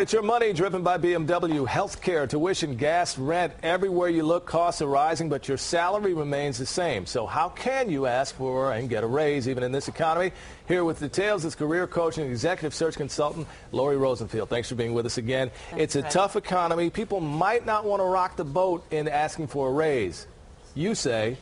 It's your money driven by BMW. Healthcare, tuition, gas, rent, everywhere you look, costs are rising, but your salary remains the same. So how can you ask for and get a raise even in this economy? Here with details is career coach and executive search consultant Laurie Rosenfield. Thanks for being with us again. It's a tough economy. People might not want to rock the boat in asking for a raise. You say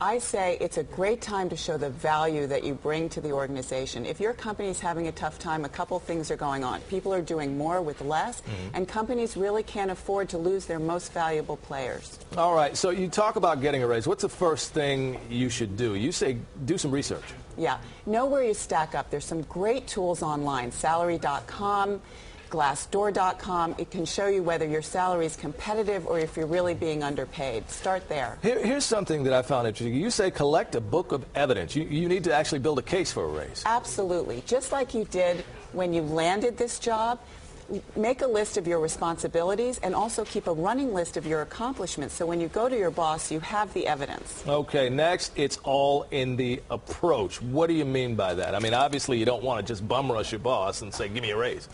I say it's a great time to show the value that you bring to the organization. If your company is having a tough time, a couple things are going on. People are doing more with less, mm -hmm. and companies really can't afford to lose their most valuable players. All right, so you talk about getting a raise. What's the first thing you should do? You say do some research. Yeah, know where you stack up. There's some great tools online, salary.com. Glassdoor.com. It can show you whether your salary is competitive or if you're really being underpaid. Start there. Here, here's something that I found interesting. You say collect a book of evidence. You, you need to actually build a case for a raise. Absolutely. Just like you did when you landed this job, make a list of your responsibilities and also keep a running list of your accomplishments so when you go to your boss you have the evidence okay next it's all in the approach what do you mean by that i mean obviously you don't want to just bum rush your boss and say give me a raise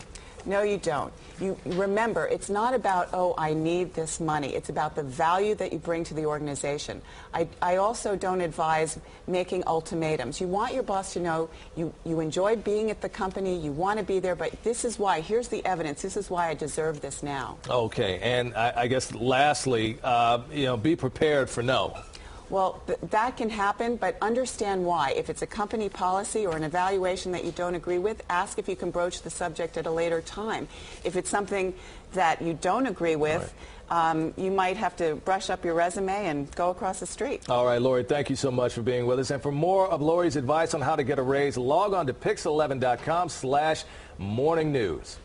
no, you don't. You remember, it's not about, oh, I need this money. It's about the value that you bring to the organization. I, I also don't advise making ultimatums. You want your boss to know you, you enjoy being at the company, you want to be there, but this is why. Here's the evidence. This is why I deserve this now. Okay, and I, I guess lastly, uh, you know, be prepared for no. Well, th that can happen, but understand why. If it's a company policy or an evaluation that you don't agree with, ask if you can broach the subject at a later time. If it's something that you don't agree with, right. um, you might have to brush up your resume and go across the street. All right, Laurie, thank you so much for being with us. And for more of Laurie's advice on how to get a raise, log on to pix11.com slash morning news.